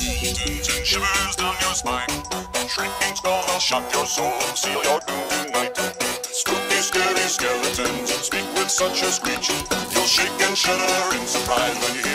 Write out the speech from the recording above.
Skeletons and shivers down your spine. Shrieking skulls will shock your soul, seal your doom tonight. Spooky, scary skeletons speak with such a screech. You'll shake and shudder in surprise when you hear.